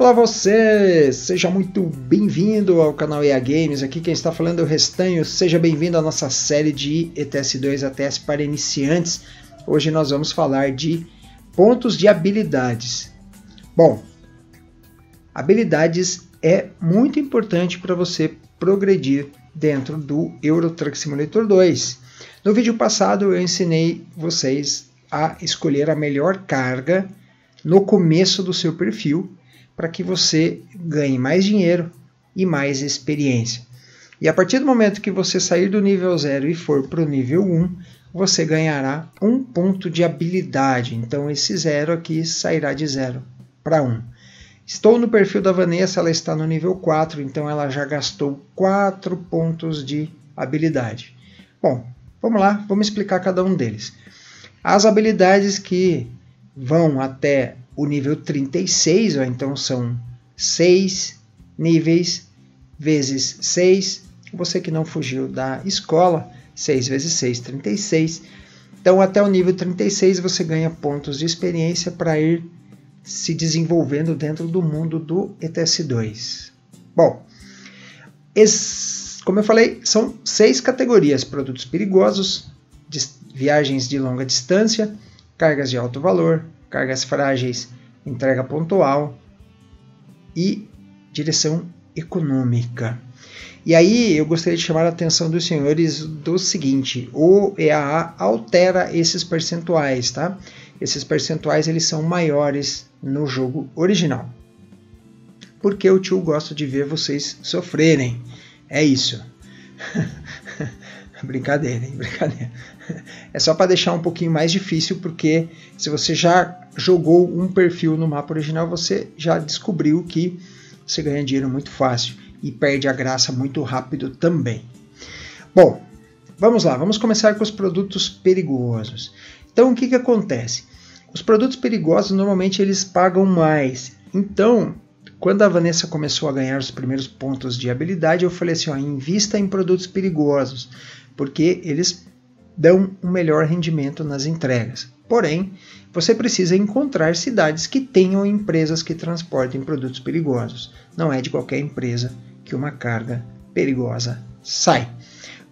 Olá você, seja muito bem-vindo ao canal EA Games, aqui quem está falando é o Restanho, seja bem-vindo à nossa série de ETS2 ATS para iniciantes. Hoje nós vamos falar de pontos de habilidades. Bom, habilidades é muito importante para você progredir dentro do Euro Truck Simulator 2. No vídeo passado eu ensinei vocês a escolher a melhor carga no começo do seu perfil para que você ganhe mais dinheiro e mais experiência. E a partir do momento que você sair do nível 0 e for para o nível 1, um, você ganhará um ponto de habilidade. Então esse 0 aqui sairá de 0 para 1. Um. Estou no perfil da Vanessa, ela está no nível 4, então ela já gastou 4 pontos de habilidade. Bom, vamos lá, vamos explicar cada um deles. As habilidades que vão até o nível 36, ó, então são 6 níveis vezes 6. Você que não fugiu da escola, 6 vezes 6, 36. Então, até o nível 36, você ganha pontos de experiência para ir se desenvolvendo dentro do mundo do ETS2. Bom, como eu falei, são seis categorias: produtos perigosos, viagens de longa distância, cargas de alto valor, cargas frágeis, entrega pontual e direção econômica. E aí eu gostaria de chamar a atenção dos senhores do seguinte: o EAA altera esses percentuais, tá? Esses percentuais eles são maiores no jogo original. Porque o tio gosta de ver vocês sofrerem. É isso. brincadeira, hein? Brincadeira. É só para deixar um pouquinho mais difícil, porque se você já jogou um perfil no mapa original, você já descobriu que você ganha dinheiro muito fácil e perde a graça muito rápido também. Bom, vamos lá, vamos começar com os produtos perigosos. Então, o que, que acontece? Os produtos perigosos normalmente eles pagam mais. Então, quando a Vanessa começou a ganhar os primeiros pontos de habilidade, eu falei assim: ó, invista em produtos perigosos, porque eles dão um melhor rendimento nas entregas. Porém, você precisa encontrar cidades que tenham empresas que transportem produtos perigosos. Não é de qualquer empresa que uma carga perigosa sai.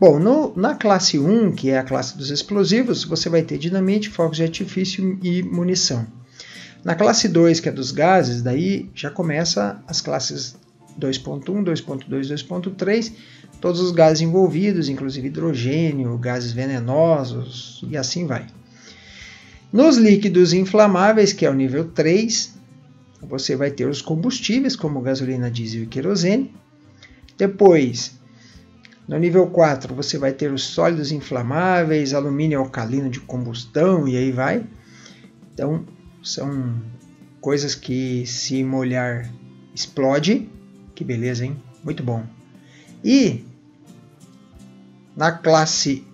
Bom, no, na classe 1, que é a classe dos explosivos, você vai ter dinamite, fogos de artifício e munição. Na classe 2, que é dos gases, daí já começa as classes 2.1, 2.2, 2.3, todos os gases envolvidos, inclusive hidrogênio, gases venenosos e assim vai. Nos líquidos inflamáveis, que é o nível 3, você vai ter os combustíveis, como gasolina, diesel e querosene. Depois, no nível 4, você vai ter os sólidos inflamáveis, alumínio alcalino de combustão e aí vai. Então, são coisas que se molhar explode. Que beleza, hein? Muito bom. E na classe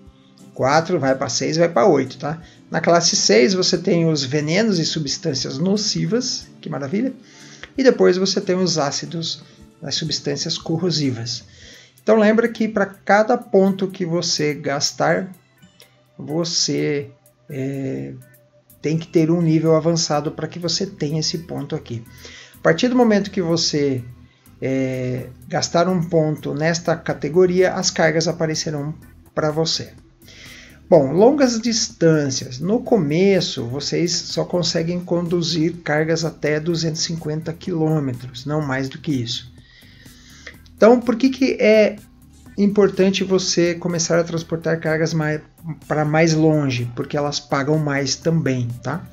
4 vai para 6, vai para 8, tá? Na classe 6 você tem os venenos e substâncias nocivas, que maravilha. E depois você tem os ácidos, as substâncias corrosivas. Então lembra que para cada ponto que você gastar, você é, tem que ter um nível avançado para que você tenha esse ponto aqui. A partir do momento que você é, gastar um ponto nesta categoria, as cargas aparecerão para você. Bom, longas distâncias. No começo, vocês só conseguem conduzir cargas até 250 km, não mais do que isso. Então, por que, que é importante você começar a transportar cargas para mais longe? Porque elas pagam mais também, tá?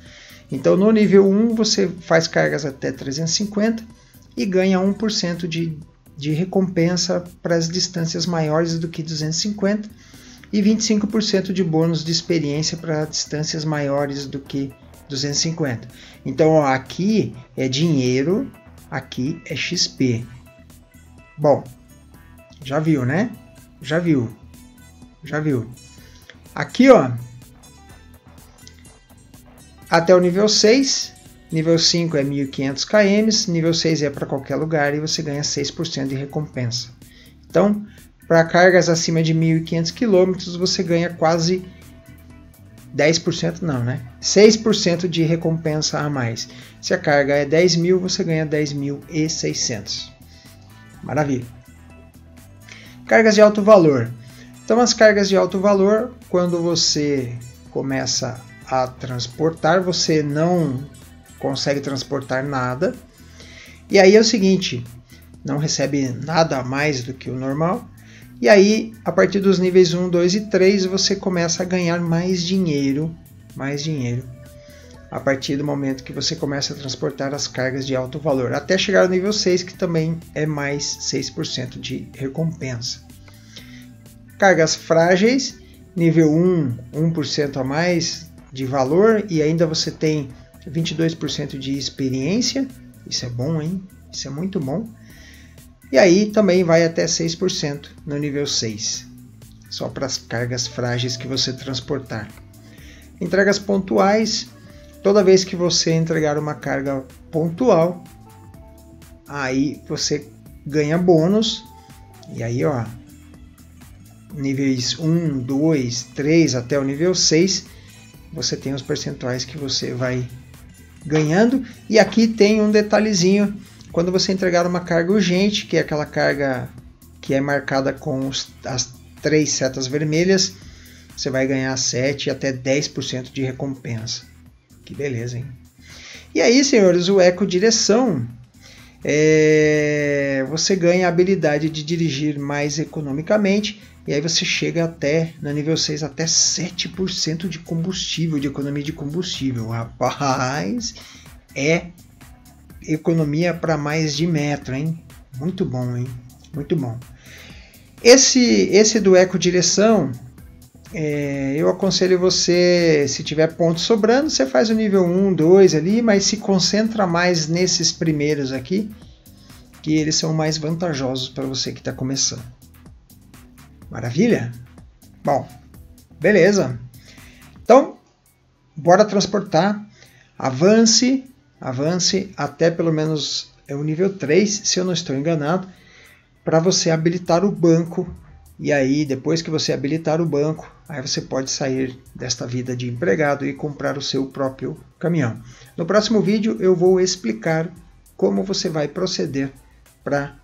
Então, no nível 1, você faz cargas até 350 e ganha 1% de, de recompensa para as distâncias maiores do que 250 e 25% de bônus de experiência para distâncias maiores do que 250. Então aqui é dinheiro, aqui é XP. Bom, já viu, né? Já viu. Já viu. Aqui, ó, até o nível 6, nível 5 é 1500 km, nível 6 é para qualquer lugar e você ganha 6% de recompensa. Então, para cargas acima de 1.500 km, você ganha quase 10% não, né? 6% de recompensa a mais. Se a carga é 10 mil, você ganha 10.600. Maravilha. Cargas de alto valor. Então, as cargas de alto valor, quando você começa a transportar, você não consegue transportar nada. E aí é o seguinte, não recebe nada mais do que o normal. E aí, a partir dos níveis 1, 2 e 3, você começa a ganhar mais dinheiro, mais dinheiro. A partir do momento que você começa a transportar as cargas de alto valor, até chegar ao nível 6, que também é mais 6% de recompensa. Cargas frágeis, nível 1, 1% a mais de valor e ainda você tem 22% de experiência. Isso é bom, hein? Isso é muito bom. E aí também vai até 6% no nível 6, só para as cargas frágeis que você transportar. Entregas pontuais, toda vez que você entregar uma carga pontual, aí você ganha bônus. E aí, ó, níveis 1, 2, 3 até o nível 6, você tem os percentuais que você vai ganhando. E aqui tem um detalhezinho quando você entregar uma carga urgente, que é aquela carga que é marcada com os, as três setas vermelhas, você vai ganhar 7 até 10% de recompensa. Que beleza, hein? E aí, senhores, o Eco Direção, é... você ganha a habilidade de dirigir mais economicamente, e aí você chega até, no nível 6, até 7% de combustível, de economia de combustível. Rapaz, é economia para mais de metro, hein? Muito bom, hein? Muito bom. Esse, esse do Eco Direção, é, eu aconselho você, se tiver pontos sobrando, você faz o nível 1, 2 ali, mas se concentra mais nesses primeiros aqui, que eles são mais vantajosos para você que está começando. Maravilha? Bom, beleza. Então, bora transportar. Avance avance até pelo menos é o nível 3, se eu não estou enganado, para você habilitar o banco. E aí, depois que você habilitar o banco, aí você pode sair desta vida de empregado e comprar o seu próprio caminhão. No próximo vídeo eu vou explicar como você vai proceder para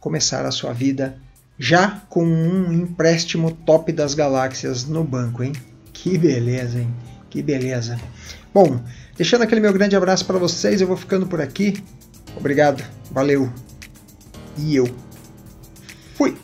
começar a sua vida já com um empréstimo top das galáxias no banco, hein? Que beleza, hein? Que beleza. Bom, Deixando aquele meu grande abraço para vocês, eu vou ficando por aqui. Obrigado, valeu. E eu fui.